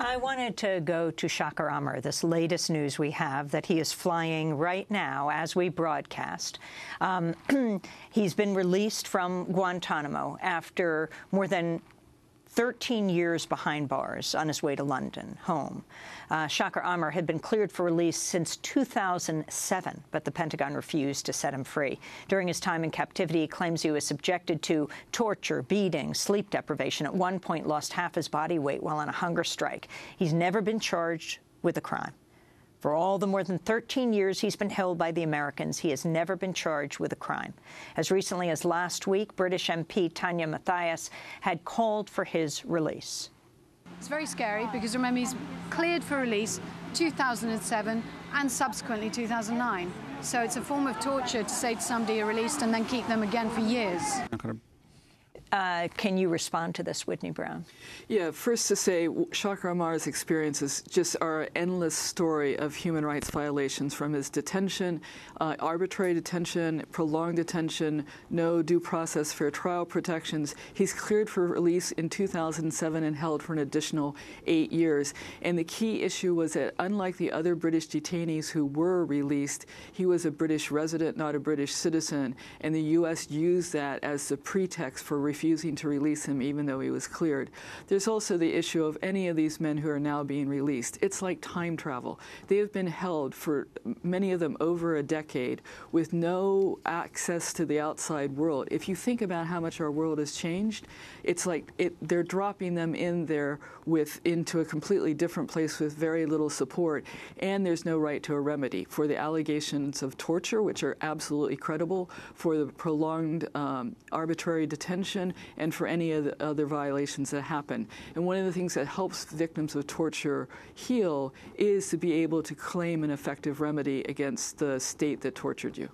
I wanted to go to Shaker Aamer, this latest news we have that he is flying right now as we broadcast. Um, he's been released from Guantanamo after more than 13 years behind bars on his way to London, home. Uh, Shaker Aamer had been cleared for release since 2007, but the Pentagon refused to set him free. During his time in captivity, he claims he was subjected to torture, beating, sleep deprivation. At one point, lost half his body weight while on a hunger strike. He's never been charged with a crime. For all the more than 13 years he's been held by the Americans, he has never been charged with a crime. As recently as last week, British MP Tania Mathias had called for his release. It's very scary because remember he's cleared for release 2007 and subsequently 2009. So it's a form of torture to say to somebody you're released and then keep them again for years. Uh, can you respond to this, Widney Brown? Yeah, first to say, Shaker Aamer's experiences just are an endless story of human rights violations from his detention, uh, arbitrary detention, prolonged detention, no due process fair trial protections. He's cleared for release in 2007 and held for an additional eight years. And the key issue was that, unlike the other British detainees who were released, he was a British resident, not a British citizen. And the U.S. used that as the pretext for refusing to release him even though he was cleared. There's also the issue of any of these men who are now being released. It's like time travel. They have been held for many of them over a decade with no access to the outside world. If you think about how much our world has changed, it's like it, they're dropping them in there with into a completely different place with very little support, and there's no right to a remedy for the allegations of torture, which are absolutely credible, for the prolonged um, arbitrary detention and for any of the other violations that happen. And one of the things that helps victims of torture heal is to be able to claim an effective remedy against the state that tortured you.